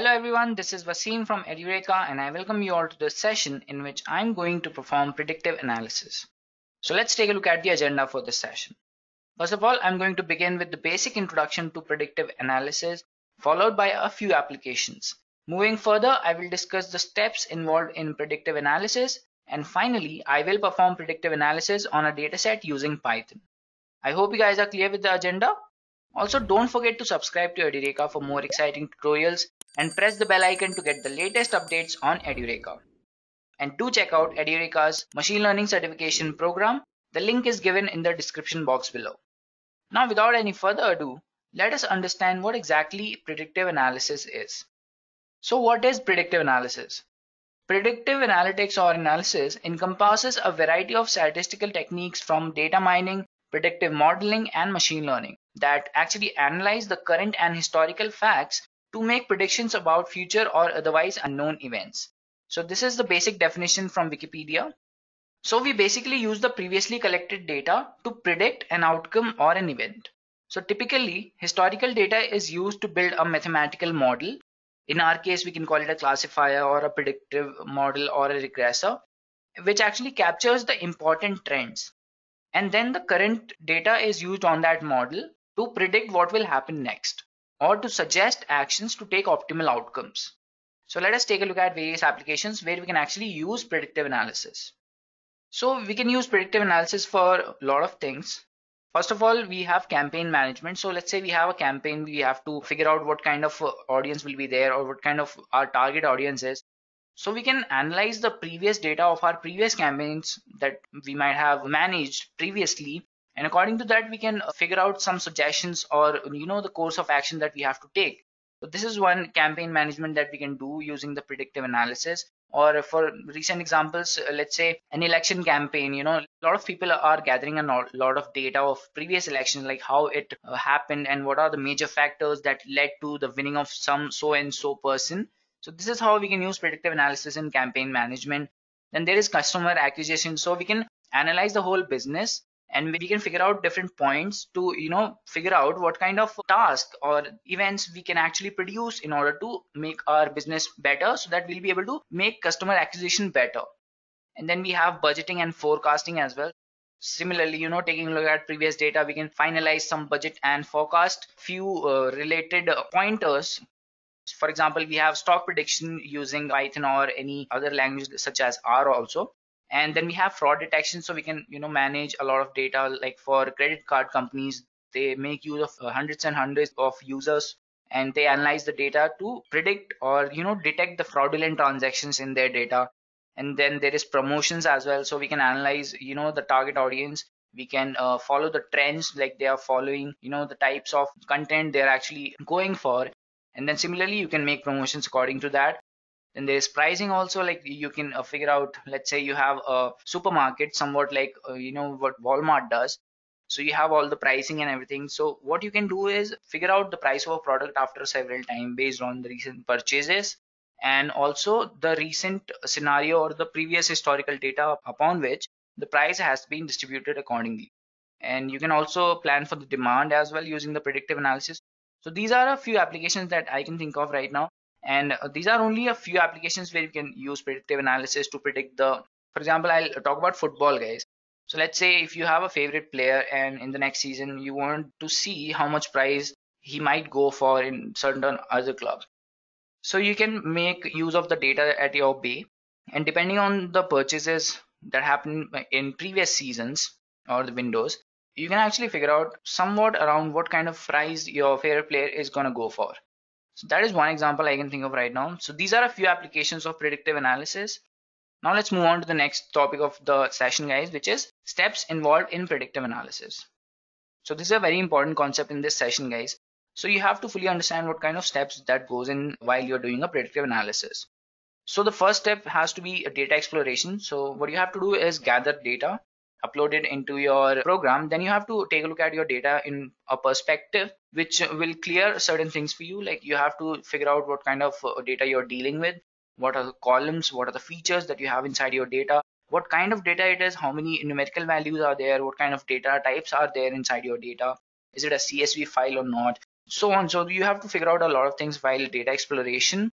Hello everyone, this is Vaseem from Edureka and I welcome you all to this session in which I'm going to perform predictive analysis. So let's take a look at the agenda for this session. First of all, I'm going to begin with the basic introduction to predictive analysis followed by a few applications. Moving further, I will discuss the steps involved in predictive analysis and finally, I will perform predictive analysis on a dataset using Python. I hope you guys are clear with the agenda. Also, don't forget to subscribe to Edureka for more exciting tutorials and press the bell icon to get the latest updates on Edureka. And do check out Edureka's machine learning certification program. The link is given in the description box below. Now, without any further ado, let us understand what exactly predictive analysis is. So what is predictive analysis? Predictive analytics or analysis encompasses a variety of statistical techniques from data mining, predictive modeling, and machine learning that actually analyze the current and historical facts to make predictions about future or otherwise unknown events. So this is the basic definition from Wikipedia. So we basically use the previously collected data to predict an outcome or an event. So typically, historical data is used to build a mathematical model. In our case, we can call it a classifier or a predictive model or a regressor, which actually captures the important trends. And then the current data is used on that model to predict what will happen next or to suggest actions to take optimal outcomes. So let us take a look at various applications where we can actually use predictive analysis. So we can use predictive analysis for a lot of things. First of all, we have campaign management. So let's say we have a campaign, we have to figure out what kind of uh, audience will be there or what kind of our target audience is. So we can analyze the previous data of our previous campaigns that we might have managed previously and according to that we can uh, figure out some suggestions or you know the course of action that we have to take. So this is one campaign management that we can do using the predictive analysis. Or for recent examples uh, let's say an election campaign you know a lot of people are gathering a lot of data of previous elections like how it uh, happened and what are the major factors that led to the winning of some so and so person. So this is how we can use predictive analysis in campaign management. Then there is customer acquisition. So we can analyze the whole business and we can figure out different points to you know figure out what kind of task or events we can actually produce in order to make our business better so that we'll be able to make customer acquisition better. And then we have budgeting and forecasting as well. Similarly you know taking a look at previous data we can finalize some budget and forecast few uh, related pointers. For example we have stock prediction using python or any other language such as r also and then we have fraud detection so we can you know manage a lot of data. Like for credit card companies they make use of uh, hundreds and hundreds of users and they analyze the data to predict or you know detect the fraudulent transactions in their data. And then there is promotions as well so we can analyze you know the target audience. We can uh, follow the trends like they are following you know the types of content they're actually going for. And then similarly you can make promotions according to that then there is pricing also like you can uh, figure out let's say you have a supermarket somewhat like uh, you know what walmart does. So you have all the pricing and everything. So what you can do is figure out the price of a product after several time based on the recent purchases and also the recent scenario or the previous historical data upon which the price has been distributed accordingly. And you can also plan for the demand as well using the predictive analysis. So these are a few applications that i can think of right now and uh, these are only a few applications where you can use predictive analysis to predict the for example i'll talk about football guys. So let's say if you have a favorite player and in the next season you want to see how much price he might go for in certain other clubs. So you can make use of the data at your bay. And depending on the purchases that happen in previous seasons or the windows you can actually figure out somewhat around what kind of price your favorite player is going to go for so that is one example I can think of right now. So these are a few applications of predictive analysis. Now let's move on to the next topic of the session guys, which is steps involved in predictive analysis. So this is a very important concept in this session guys. So you have to fully understand what kind of steps that goes in while you're doing a predictive analysis. So the first step has to be a data exploration. So what you have to do is gather data upload it into your program then you have to take a look at your data in a perspective which will clear certain things for you. Like you have to figure out what kind of uh, data you're dealing with what are the columns what are the features that you have inside your data what kind of data it is how many numerical values are there what kind of data types are there inside your data is it a csv file or not so on. So you have to figure out a lot of things while data exploration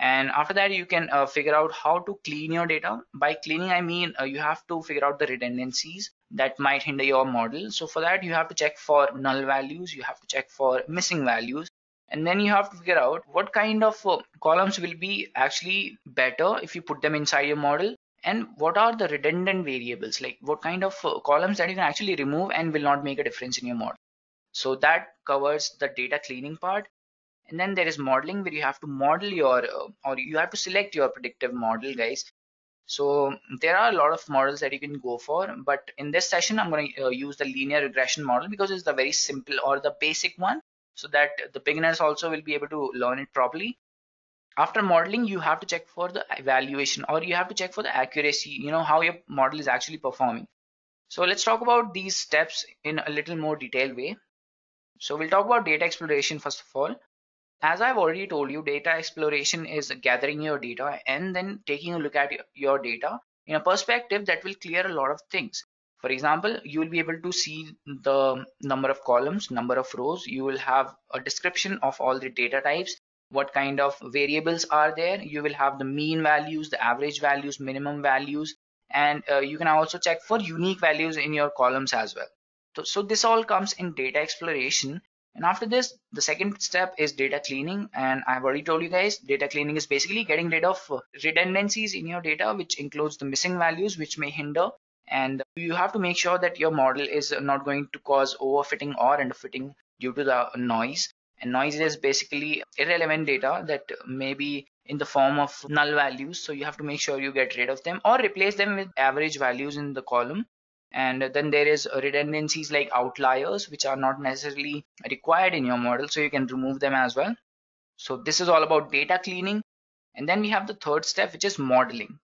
and after that you can uh, figure out how to clean your data. By cleaning i mean uh, you have to figure out the redundancies that might hinder your model. So for that you have to check for null values. You have to check for missing values. And then you have to figure out what kind of uh, columns will be actually better if you put them inside your model. And what are the redundant variables? Like what kind of uh, columns that you can actually remove and will not make a difference in your model. So that covers the data cleaning part and then there is modeling where you have to model your uh, or you have to select your predictive model guys. So there are a lot of models that you can go for but in this session i'm going to uh, use the linear regression model because it's the very simple or the basic one so that the beginners also will be able to learn it properly. After modeling you have to check for the evaluation or you have to check for the accuracy you know how your model is actually performing. So let's talk about these steps in a little more detailed way. So we'll talk about data exploration first of all as I've already told you, data exploration is gathering your data and then taking a look at your data in a perspective that will clear a lot of things. For example, you will be able to see the number of columns, number of rows. You will have a description of all the data types, what kind of variables are there. You will have the mean values, the average values, minimum values, and uh, you can also check for unique values in your columns as well. So, so this all comes in data exploration and after this, the second step is data cleaning. And I've already told you guys, data cleaning is basically getting rid of uh, redundancies in your data, which includes the missing values, which may hinder. And you have to make sure that your model is not going to cause overfitting or underfitting due to the noise. And noise is basically irrelevant data that may be in the form of null values. So you have to make sure you get rid of them or replace them with average values in the column and then there is redundancies like outliers which are not necessarily required in your model so you can remove them as well. So this is all about data cleaning. And then we have the third step which is modeling.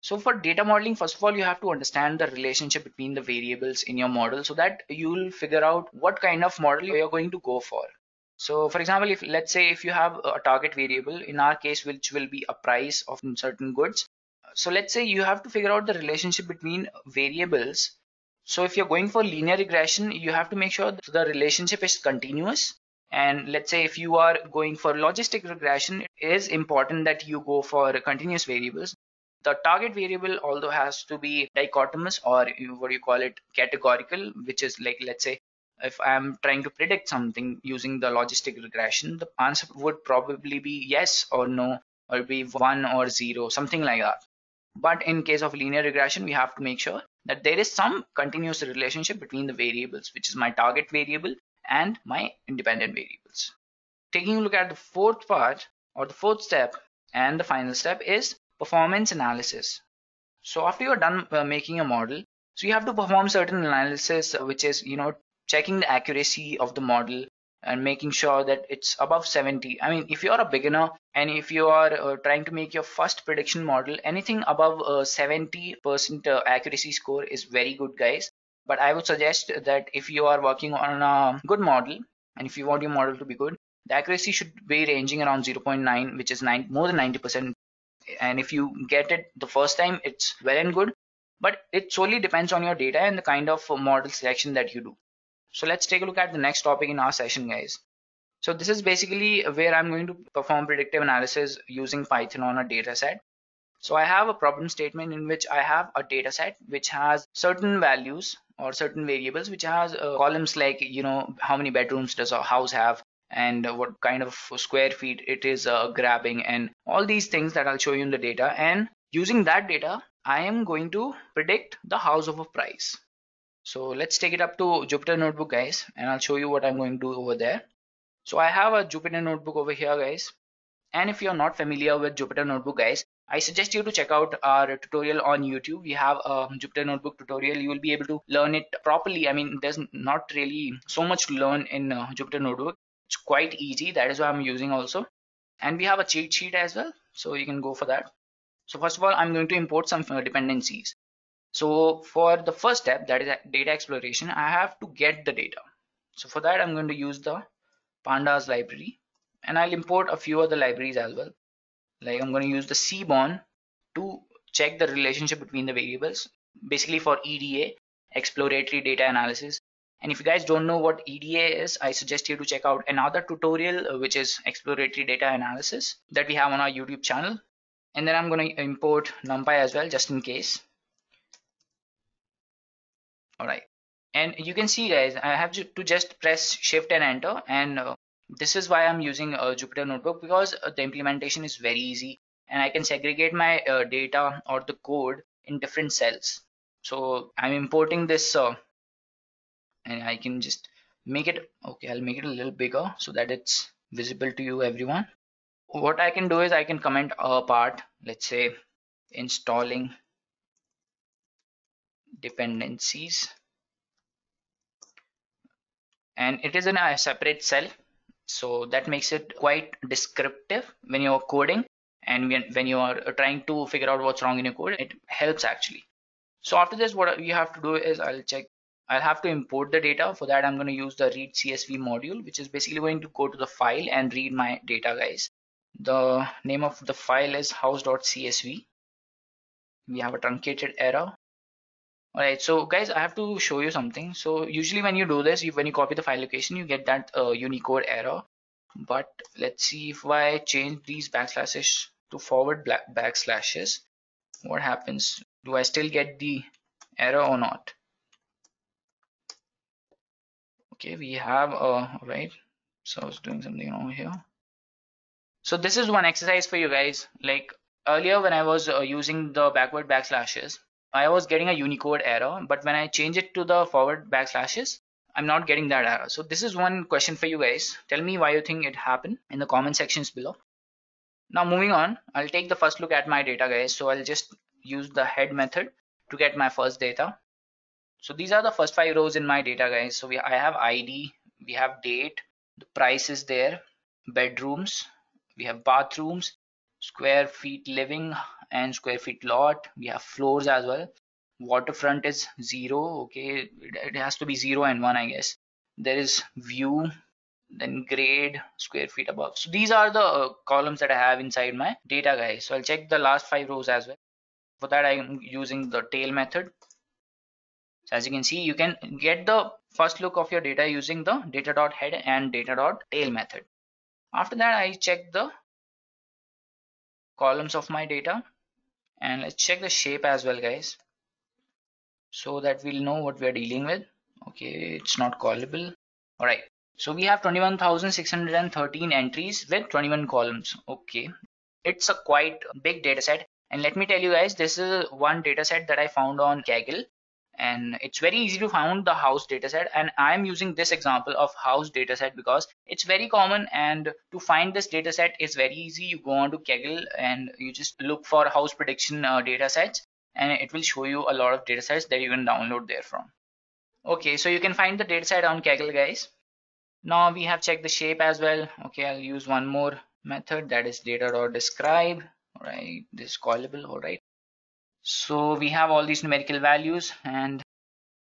So for data modeling first of all you have to understand the relationship between the variables in your model so that you'll figure out what kind of model you're going to go for. So for example if let's say if you have a target variable in our case which will be a price of certain goods so let's say you have to figure out the relationship between variables. So if you're going for linear regression you have to make sure the relationship is continuous. And let's say if you are going for logistic regression it is important that you go for continuous variables. The target variable although has to be dichotomous or what do you call it categorical which is like let's say if i'm trying to predict something using the logistic regression the answer would probably be yes or no or be one or zero something like that but in case of linear regression, we have to make sure that there is some continuous relationship between the variables, which is my target variable and my independent variables. Taking a look at the fourth part or the fourth step and the final step is performance analysis. So after you're done uh, making a model, so you have to perform certain analysis, uh, which is, you know, checking the accuracy of the model, and making sure that it's above 70 i mean if you're a beginner and if you are uh, trying to make your first prediction model anything above uh, 70% uh, accuracy score is very good guys. But i would suggest that if you are working on a good model and if you want your model to be good the accuracy should be ranging around 0.9 which is nine, more than 90% and if you get it the first time it's well and good. But it solely depends on your data and the kind of model selection that you do so let's take a look at the next topic in our session, guys. So this is basically where I'm going to perform predictive analysis using Python on a data set. So I have a problem statement in which I have a data set which has certain values or certain variables which has uh, columns like, you know, how many bedrooms does a house have and what kind of square feet it is uh, grabbing and all these things that I'll show you in the data. And using that data, I am going to predict the house of a price. So let's take it up to Jupyter Notebook guys and I'll show you what I'm going to do over there. So I have a Jupyter Notebook over here guys. And if you're not familiar with Jupyter Notebook guys, I suggest you to check out our tutorial on YouTube. We have a Jupyter Notebook tutorial. You will be able to learn it properly. I mean, there's not really so much to learn in uh, Jupyter Notebook. It's quite easy. That is why I'm using also. And we have a cheat sheet as well. So you can go for that. So first of all, I'm going to import some uh, dependencies. So for the first step, that is data exploration, I have to get the data. So for that, I'm going to use the pandas library and I'll import a few other libraries as well. Like I'm going to use the Seaborn to check the relationship between the variables, basically for EDA, exploratory data analysis. And if you guys don't know what EDA is, I suggest you to check out another tutorial, uh, which is exploratory data analysis that we have on our YouTube channel. And then I'm going to import NumPy as well, just in case. All right. And you can see guys, I have to just press shift and enter. And uh, this is why I'm using a Jupyter Notebook because uh, the implementation is very easy and I can segregate my uh, data or the code in different cells. So I'm importing this uh, and I can just make it okay I'll make it a little bigger so that it's visible to you everyone what I can do is I can comment a part let's say installing dependencies and it is in a separate cell so that makes it quite descriptive when you're coding and when, you are trying to figure out what's wrong in your code it helps actually so after this what you have to do is I'll check I'll have to import the data. For that, I'm going to use the read CSV module, which is basically going to go to the file and read my data, guys. The name of the file is house.csv. We have a truncated error. Alright, so guys, I have to show you something. So usually when you do this, you, when you copy the file location, you get that uh, Unicode error. But let's see if I change these backslashes to forward backslashes, what happens? Do I still get the error or not? okay we have uh right so I was doing something wrong here so this is one exercise for you guys like earlier when I was uh, using the backward backslashes I was getting a Unicode error but when I change it to the forward backslashes I'm not getting that error so this is one question for you guys. Tell me why you think it happened in the comment sections below. Now moving on I'll take the first look at my data guys. So I'll just use the head method to get my first data. So these are the first five rows in my data guys. So we i have id we have date the price is there bedrooms we have bathrooms square feet living and square feet lot. We have floors as well. Waterfront is zero okay? It has to be zero and one i guess. There is view then grade square feet above. So these are the uh, columns that i have inside my data guys. So i'll check the last five rows as well. For that i'm using the tail method. So as you can see, you can get the first look of your data using the data.head and data.tail method. After that, I check the columns of my data and let's check the shape as well guys so that we'll know what we're dealing with. Okay it's not callable. All right so we have 21,613 entries with 21 columns. Okay it's a quite big data set. And let me tell you guys this is one data set that I found on Kaggle and it's very easy to find the house dataset. And I'm using this example of house dataset because it's very common. And to find this dataset is very easy. You go on to Kaggle and you just look for house prediction uh, datasets. And it will show you a lot of datasets that you can download there from. Okay so you can find the dataset on Kaggle guys. Now we have checked the shape as well. Okay I'll use one more method. That is data.describe all right this is callable. All right so we have all these numerical values and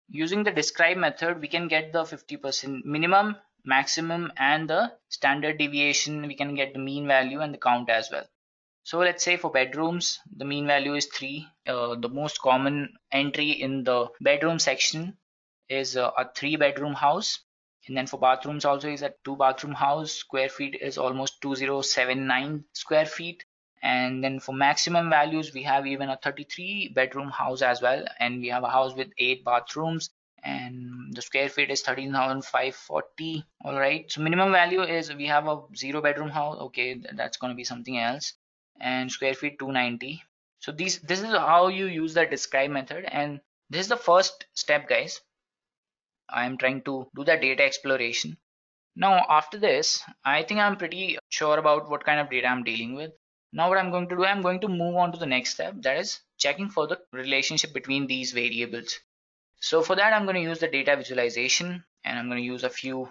using the describe method we can get the 50% minimum maximum and the standard deviation. We can get the mean value and the count as well. So let's say for bedrooms the mean value is 3 uh, the most common entry in the bedroom section is uh, a three bedroom house. And then for bathrooms also is a two bathroom house. Square feet is almost 2079 square feet and then for maximum values we have even a 33 bedroom house as well. And we have a house with eight bathrooms. And the square feet is 13,540 all right. So minimum value is we have a zero bedroom house. Okay that's going to be something else. And square feet 290 so these this is how you use the describe method. And this is the first step guys. I am trying to do the data exploration. Now after this i think i'm pretty sure about what kind of data i'm dealing with now what I'm going to do, I'm going to move on to the next step that is checking for the relationship between these variables. So for that, I'm going to use the data visualization and I'm going to use a few,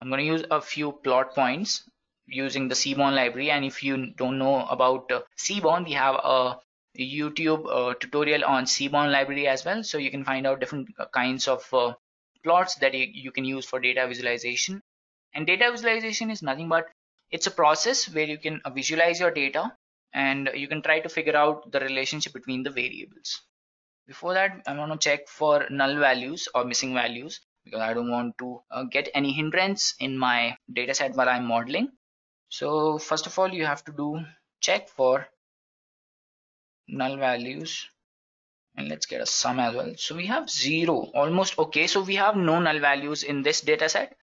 I'm going to use a few plot points using the Seaborn library. And if you don't know about uh, Seaborn, we have a YouTube uh, tutorial on Seaborn library as well. So you can find out different uh, kinds of uh, plots that you, you can use for data visualization. And data visualization is nothing but it's a process where you can uh, visualize your data and you can try to figure out the relationship between the variables. Before that, I want to check for null values or missing values. because I don't want to uh, get any hindrance in my data set while I'm modeling. So first of all, you have to do check for null values and let's get a sum as well. So we have zero almost okay. So we have no null values in this data set.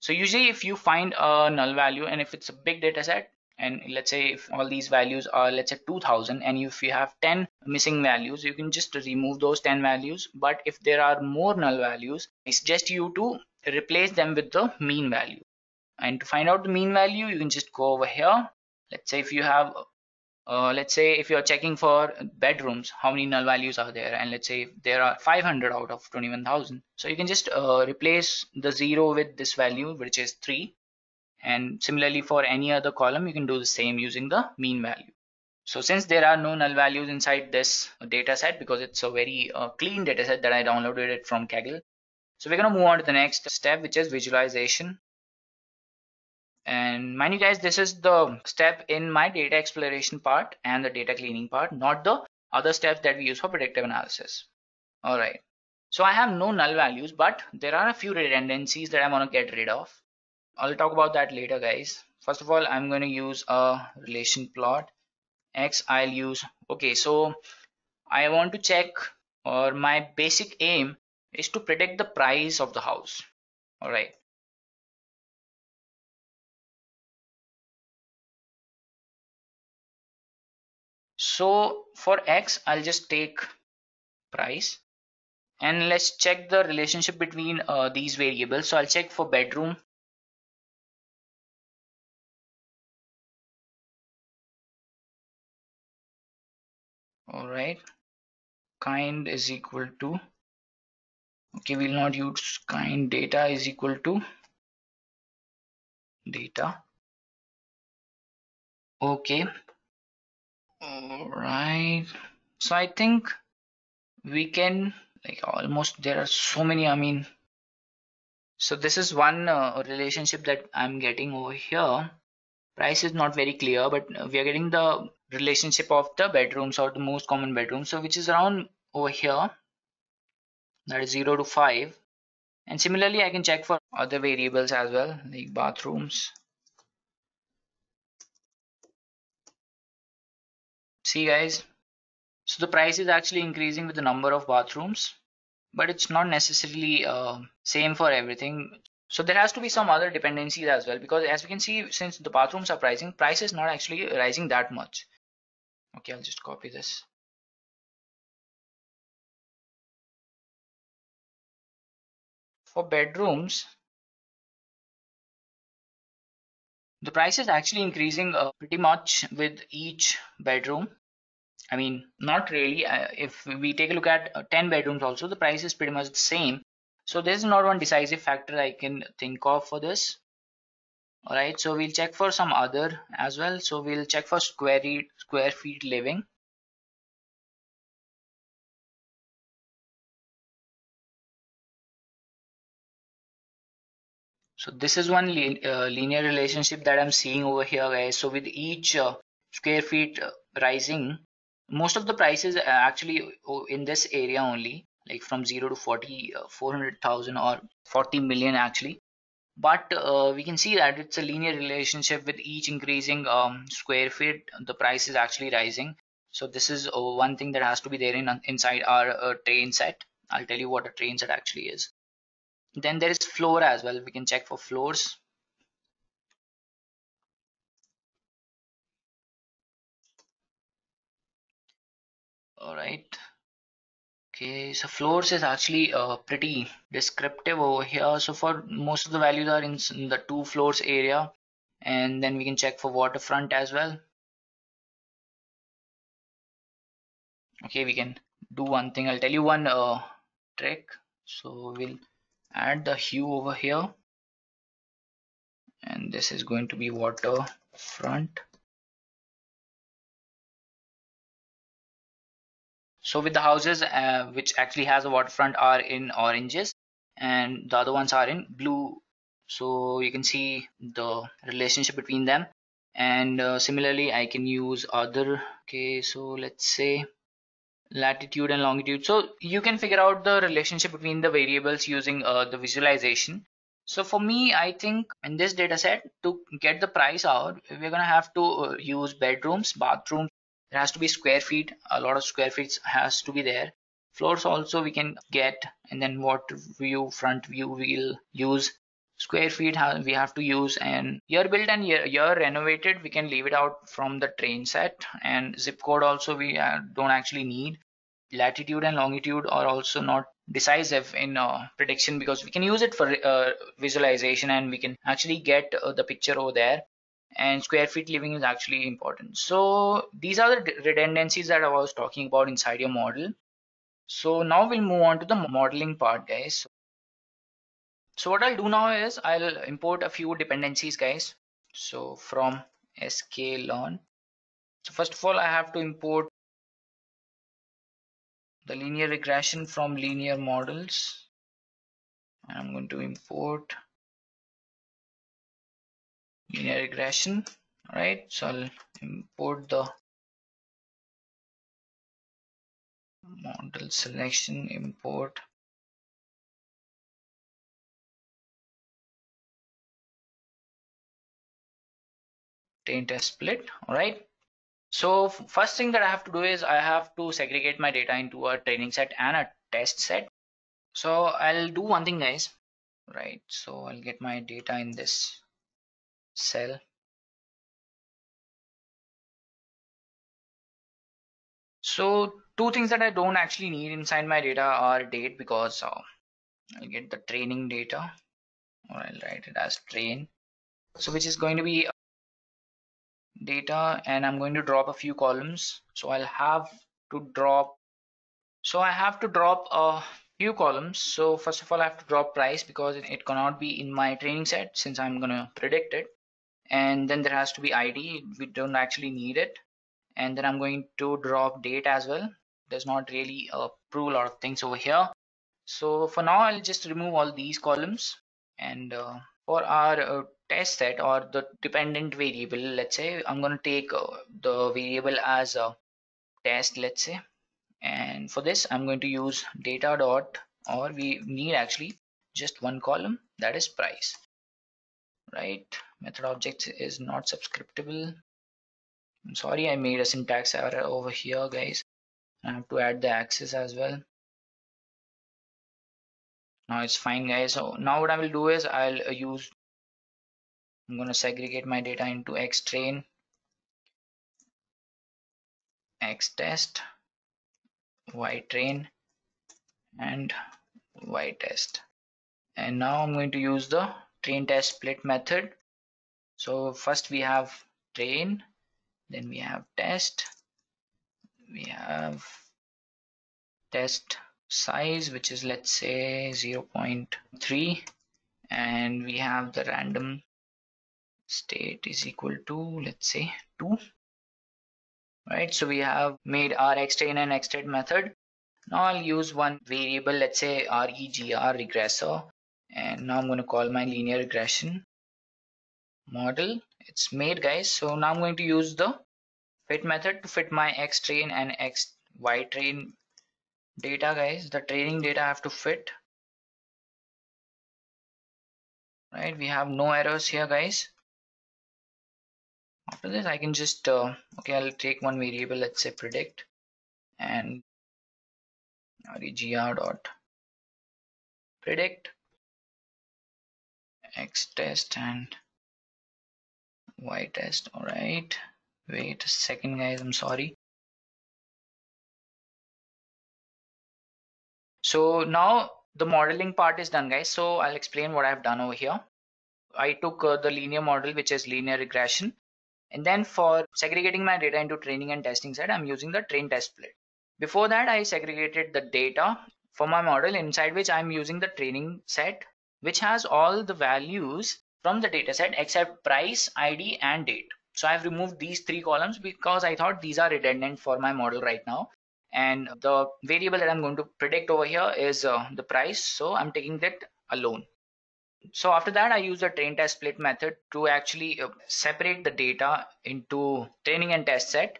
So usually if you find a null value and if it's a big data set, and let's say if all these values are let's say 2000 and if you have 10 missing values you can just remove those 10 values. But if there are more null values I suggest you to replace them with the mean value. And to find out the mean value you can just go over here. Let's say if you have uh, let's say if you're checking for bedrooms how many null values are there? And let's say there are 500 out of 21,000 so you can just uh, replace the zero with this value which is 3 and similarly for any other column you can do the same using the mean value. So since there are no null values inside this data set because it's a very uh, clean data set that I downloaded it from Kaggle so we're going to move on to the next step which is visualization and mind you guys this is the step in my data exploration part and the data cleaning part not the other steps that we use for predictive analysis. All right. So I have no null values but there are a few redundancies that I want to get rid of. I'll talk about that later guys. First of all I'm going to use a relation plot. X I'll use okay so I want to check or my basic aim is to predict the price of the house. All right so for X I'll just take price. And let's check the relationship between uh, these variables. So I'll check for bedroom. All right. Kind is equal to okay we'll not use kind. Data is equal to data. Okay all right so i think we can like almost there are so many i mean. So this is one uh, relationship that i'm getting over here. Price is not very clear but we are getting the relationship of the bedrooms or the most common bedrooms so which is around over here. That is 0 to 5 and similarly I can check for other variables as well like bathrooms see guys so the price is actually increasing with the number of bathrooms but it's not necessarily uh, same for everything. So there has to be some other dependencies as well because as we can see since the bathrooms are pricing price is not actually rising that much. Okay I'll just copy this. For bedrooms the price is actually increasing uh, pretty much with each bedroom I mean not really. If we take a look at uh, 10 bedrooms also the price is pretty much the same. So this is not one decisive factor I can think of for this. All right so we'll check for some other as well. So we'll check for square square feet living. So this is one uh, linear relationship that i'm seeing over here guys. So with each uh, square feet uh, rising most of the prices are actually in this area only like from 0 to 40 uh, 400,000 or 40 million actually. But uh, we can see that it's a linear relationship with each increasing um, square feet. The price is actually rising. So this is uh, one thing that has to be there in inside our uh, train set. I'll tell you what a train set actually is. Then there is floor as well. We can check for floors all right Okay, so floors is actually uh, pretty descriptive over here. So for most of the values are in, in the two floors area and then we can check for waterfront as well. Okay, we can do one thing. I'll tell you one uh, trick. So we'll add the hue over here and this is going to be waterfront so with the houses uh, which actually has a waterfront are in oranges and the other ones are in blue. So you can see the relationship between them. And uh, similarly I can use other okay so let's say latitude and longitude. So you can figure out the relationship between the variables using uh, the visualization. So for me i think in this data set to get the price out we're to have to uh, use bedrooms bathrooms there has to be square feet. A lot of square feet has to be there. Floors also we can get and then what view front view we'll use. Square feet we have to use and year built and year, year renovated we can leave it out from the train set. And zip code also we uh, don't actually need. Latitude and longitude are also not decisive in uh, prediction because we can use it for uh, visualization and we can actually get uh, the picture over there and square feet living is actually important so these are the redundancies that i was talking about inside your model so now we'll move on to the modeling part guys so what I'll do now is I'll import a few dependencies guys. So from sklearn. So first of all, I have to import the linear regression from linear models. I'm going to import linear regression. Right, so I'll import the model selection import test split all right? So first thing that I have to do is I have to segregate my data into a training set and a test set. So I'll do one thing guys right? So I'll get my data in this cell. So two things that I don't actually need inside my data are date because uh, I'll get the training data. Or I'll write it as train. So which is going to be data and I'm going to drop a few columns. So I'll have to drop so I have to drop a few columns. So first of all I have to drop price because it cannot be in my training set since I'm gonna predict it and then there has to be ID we don't actually need it. And then I'm going to drop date as well. There's not really a prove a lot of things over here. So for now I'll just remove all these columns. And uh, for our uh, test set or the dependent variable let's say I'm going to take uh, the variable as a test let's say. And for this I'm going to use data dot or we need actually just one column that is price right? Method object is not subscriptable. I'm sorry I made a syntax error over here guys. I have to add the axis as well. Now it's fine guys. So now what I will do is I'll use I'm going to segregate my data into X train, X test, Y train, and Y test. And now I'm going to use the train test split method. So first we have train, then we have test, we have test size, which is let's say 0.3, and we have the random state is equal to let's say 2 right so we have made our train and xtrain method. Now I'll use one variable let's say regr regressor and now I'm going to call my linear regression model. It's made guys. So now I'm going to use the fit method to fit my x train and x y train data guys. The training data I have to fit. Right we have no errors here guys. After this I can just uh, okay I'll take one variable let's say predict and regr dot predict x test and y test. All right wait a second guys. I'm sorry. So now the modeling part is done guys. So I'll explain what I've done over here. I took uh, the linear model which is linear regression. And then for segregating my data into training and testing set, I'm using the train test split. Before that, I segregated the data for my model inside which I'm using the training set, which has all the values from the data set except price, ID, and date. So I've removed these three columns because I thought these are redundant for my model right now. And the variable that I'm going to predict over here is uh, the price. So I'm taking that alone so after that i use the train test split method to actually uh, separate the data into training and test set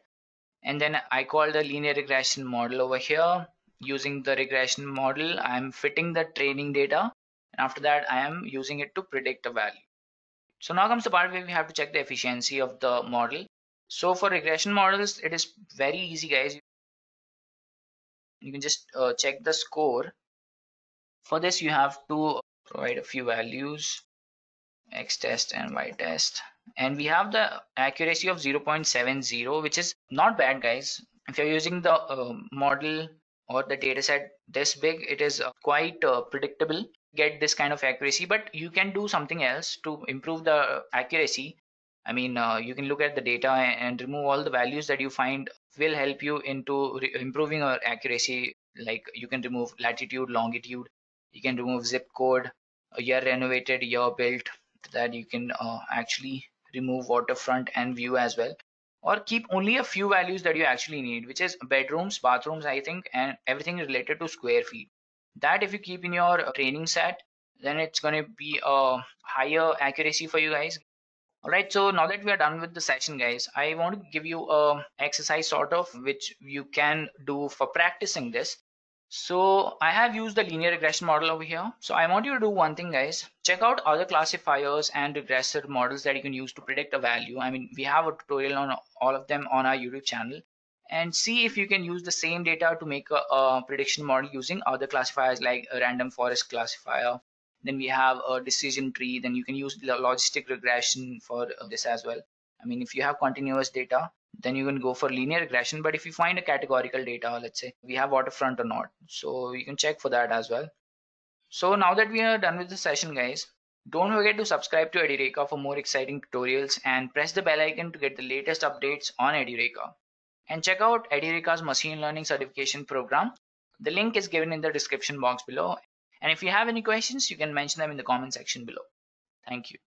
and then I call the linear regression model over here using the regression model I'm fitting the training data after that I am using it to predict a value. So now comes the part where we have to check the efficiency of the model. So for regression models it is very easy guys. You can just uh, check the score. For this you have to provide a few values x test and y test. And we have the accuracy of 0.70 which is not bad guys. If you're using the uh, model or the data set this big it is uh, quite uh, predictable get this kind of accuracy but you can do something else to improve the accuracy. I mean uh, you can look at the data and remove all the values that you find will help you into improving your accuracy. Like you can remove latitude longitude you can remove zip code year renovated year built that you can uh, actually remove waterfront and view as well. Or keep only a few values that you actually need which is bedrooms bathrooms i think and everything related to square feet that if you keep in your uh, training set then it's going to be a higher accuracy for you guys all right so now that we are done with the session guys i want to give you a exercise sort of which you can do for practicing this so I have used the linear regression model over here. So I want you to do one thing guys, check out other classifiers and regressor models that you can use to predict a value. I mean, we have a tutorial on all of them on our YouTube channel and see if you can use the same data to make a, a prediction model using other classifiers like a random forest classifier. Then we have a decision tree, then you can use the logistic regression for this as well. I mean, if you have continuous data, then you can go for linear regression but if you find a categorical data let's say we have waterfront or not so you can check for that as well so now that we are done with the session guys don't forget to subscribe to Edureka for more exciting tutorials and press the bell icon to get the latest updates on Edureka. And check out Edureka's machine learning certification program. The link is given in the description box below. And if you have any questions, you can mention them in the comment section below. Thank you.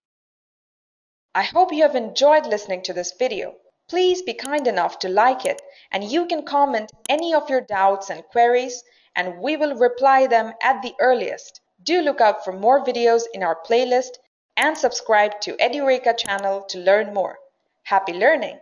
I hope you have enjoyed listening to this video. Please be kind enough to like it and you can comment any of your doubts and queries and we will reply them at the earliest. Do look out for more videos in our playlist and subscribe to Edureka channel to learn more. Happy learning!